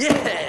Yeah!